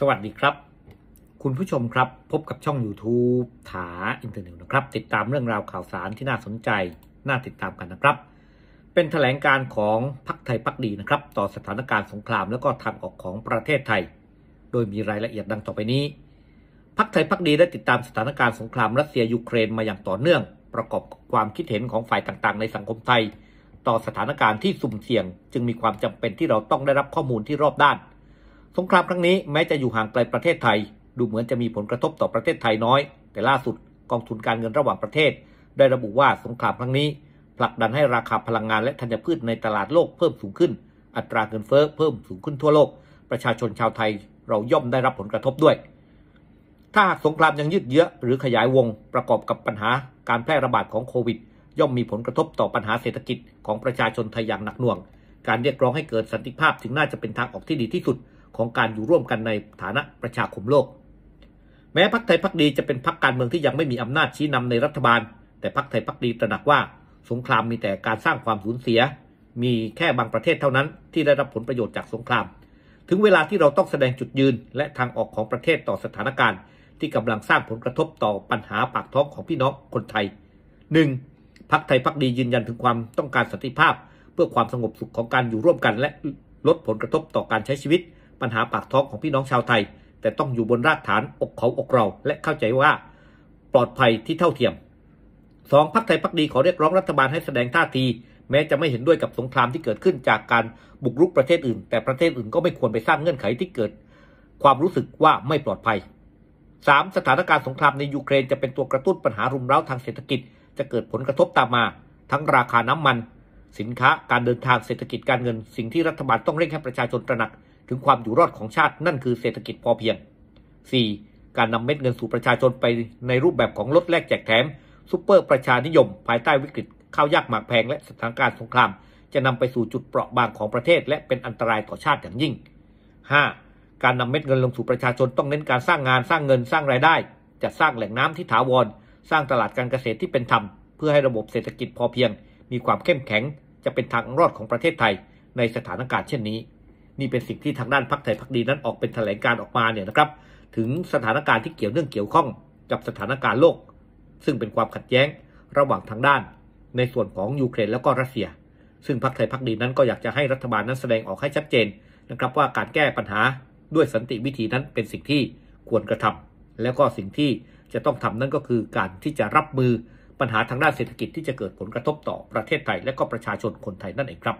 สวัสดีครับ คุณผู้ชมครับพบกับช่อง YouTube THA Internews นะครับ ติดตามเรื่องราวข่าวสารที่น่าสนใจ น่าติดตามกันนะครับ เป็นแถลงการณ์ของพรรคไทยภักดีนะครับ ต่อสถานการณ์สงครามแล้วก็ทางออกของประเทศไทย โดยมีรายละเอียดดังต่อไปนี้พรรคไทยภักดีได้ติดตามสถานการณ์สงครามรัสเซียยูเครนมาอย่างต่อเนื่อง ประกอบความคิดเห็นของฝ่ายต่างๆ ในสังคมไทย ต่อสถานการณ์ที่สุ่มเสี่ยง จึงมีความจำเป็นที่เราต้องได้รับข้อมูลที่รอบด้าน สงครามครั้งนี้แม้จะอยู่ห่างไกลประเทศไทย ดูเหมือนจะมีผลกระทบต่อประเทศไทยน้อย แต่ล่าสุดกองทุนการเงินระหว่างประเทศ ได้ระบุว่าสงครามครั้งนี้ผลักดันให้ราคาพลังงานและธัญพืชในตลาดโลกเพิ่มสูงขึ้น อัตราเงินเฟ้อเพิ่มสูงขึ้นทั่วโลก ประชาชนชาวไทยเราย่อมได้รับผลกระทบด้วย ถ้าหากสงครามยังยืดเยื้อหรือขยายวงประกอบกับปัญหาการแพร่ระบาดของโควิด ย่อมมีผลกระทบต่อปัญหาเศรษฐกิจของประชาชนไทยอย่างหนักหน่วง การเรียกร้องให้เกิดสันติภาพจึงน่าจะเป็นทางออกที่ดีที่สุด ของการอยู่ร่วมกันในฐานะประชาคมโลก แม้พรรคไทยพักดีจะเป็นพรรคการเมืองที่ยังไม่มีอำนาจชี้นำในรัฐบาล แต่พรรคไทยพักดีตระหนักว่า สงครามมีแต่การสร้างความสูญเสีย มีแค่บางประเทศเท่านั้นที่ได้รับผลประโยชน์จากสงคราม ถึงเวลาที่เราต้องแสดงจุดยืนและทางออกของประเทศต่อสถานการณ์ ที่กำลังสร้างผลกระทบต่อปัญหาปากท้องของพี่น้องคนไทย 1. พักไทยพักดียืนยันถึงความต้องการสันติภาพ เพื่อความสงบสุขของการอยู่ร่วมกันและลดผลกระทบต่อการใช้ชีวิต ปัญหาปากท้องของพี่น้องชาวไทย แต่ต้องอยู่บนรากฐานอกเขาอกเรา และเข้าใจว่าปลอดภัยที่เท่าเทียม 2. พักไทยพักดีขอเรียกร้องรัฐบาลให้แสดงท่าที แม้จะไม่เห็นด้วยกับสงครามที่เกิดขึ้นจากการบุกรุกประเทศอื่น แต่ประเทศอื่นก็ไม่ควรไปสร้างเงื่อนไขที่เกิด ความรู้สึกว่าไม่ปลอดภัย 3. สถานการณ์สงครามในยูเครนจะเป็นตัวกระตุ้นปัญหารุมเร้าทางเศรษฐกิจ จะเกิดผลกระทบตามมา ทั้งราคาน้ำมัน สินค้าการเดินทางเศรษฐกิจการเงิน สิ่งที่รัฐบาลต้องเร่งให้ประชาชนตระหนัก ถึงความอยู่รอดของชาตินั่นคือเศรษฐกิจพอเพียง 4. การนำเม็ดเงินสู่ประชาชนไปในรูปแบบของลดแลกแจกแถมซูเปอร์ประชานิยม ภายใต้วิกฤตข้าวยากหมากแพงและสถานการณ์สงคราม จะนำไปสู่จุดเปราะบางของประเทศ และเป็นอันตรายต่อชาติอย่างยิ่ง 5. การนำเม็ดเงินลงสู่ประชาชนต้องเน้นการสร้างงานสร้างเงินสร้างรายได้จัดสร้างแหล่งน้ำที่ถาวร สร้างตลาดการเกษตรที่เป็นธรรม เพื่อให้ระบบเศรษฐกิจพอเพียง มีความเข้มแข็ง จะเป็นทางรอดของประเทศไทย ในสถานการณ์เช่นนี้ นี่เป็นสิ่งที่ทางด้านพรรคไทยพรรคดีนั้นออกเป็นแถลงการออกมาเนี่ยนะครับ ถึงสถานการณ์ที่เกี่ยวเนื่องเกี่ยวข้องกับสถานการณ์โลก ซึ่งเป็นความขัดแย้งระหว่างทางด้าน ในส่วนของยูเครนแล้วก็รัสเซีย ซึ่งพรรคไทยพรรคดีนั้นก็อยากจะให้รัฐบาลนั้นแสดงออกให้ชัดเจนนะครับว่าการแก้ปัญหาด้วยสันติวิธีนั้นเป็นสิ่งที่ควรกระทำแล้วก็สิ่งที่จะต้องทำนั่นก็คือการที่จะรับมือปัญหาทางด้านเศรษฐกิจที่จะเกิดผลกระทบต่อประเทศไทย และก็ประชาชนคนไทยนั่นเองครับ